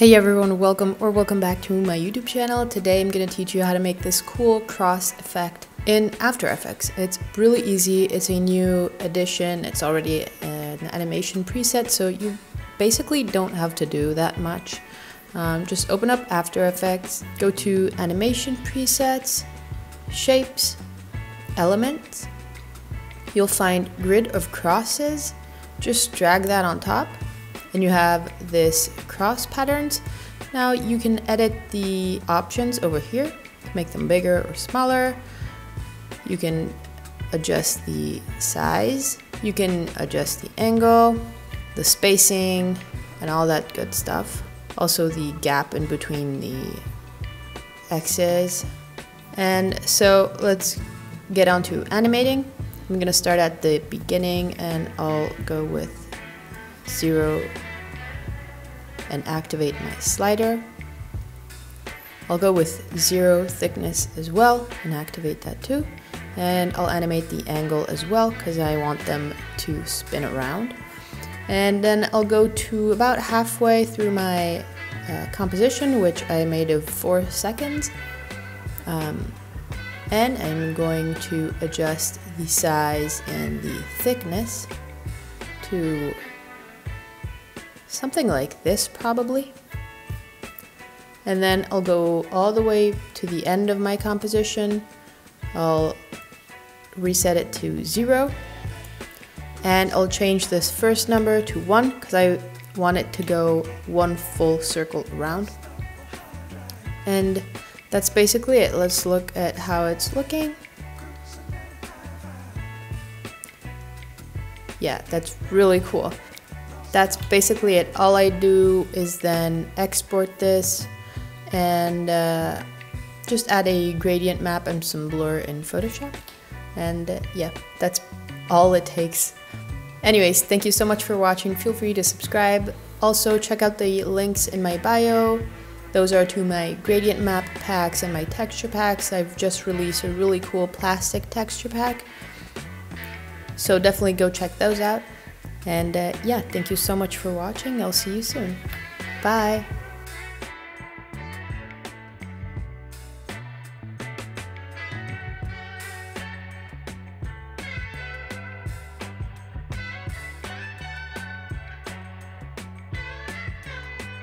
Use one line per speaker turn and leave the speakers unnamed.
Hey everyone, welcome or welcome back to my YouTube channel. Today I'm going to teach you how to make this cool cross effect in After Effects. It's really easy, it's a new addition, it's already an animation preset, so you basically don't have to do that much. Um, just open up After Effects, go to Animation Presets, Shapes, Elements. You'll find Grid of Crosses. Just drag that on top and you have this cross patterns. Now you can edit the options over here, make them bigger or smaller. You can adjust the size. You can adjust the angle, the spacing, and all that good stuff. Also the gap in between the X's. And so let's get on to animating. I'm gonna start at the beginning and I'll go with zero and activate my slider. I'll go with zero thickness as well and activate that too. And I'll animate the angle as well because I want them to spin around. And then I'll go to about halfway through my uh, composition, which I made of four seconds. Um, and I'm going to adjust the size and the thickness to something like this probably. And then I'll go all the way to the end of my composition. I'll reset it to zero. And I'll change this first number to one because I want it to go one full circle around. And that's basically it. Let's look at how it's looking. Yeah, that's really cool that's basically it. All I do is then export this and uh, just add a gradient map and some blur in Photoshop. And uh, yeah, that's all it takes. Anyways, thank you so much for watching. Feel free to subscribe. Also, check out the links in my bio. Those are to my gradient map packs and my texture packs. I've just released a really cool plastic texture pack. So definitely go check those out. And uh, yeah, thank you so much for watching. I'll see you soon. Bye.